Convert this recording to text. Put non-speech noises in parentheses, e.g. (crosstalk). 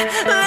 啊 (laughs)